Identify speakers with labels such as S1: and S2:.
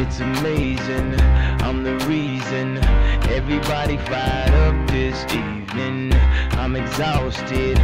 S1: It's amazing, I'm the reason everybody fired up this evening. I'm exhausted.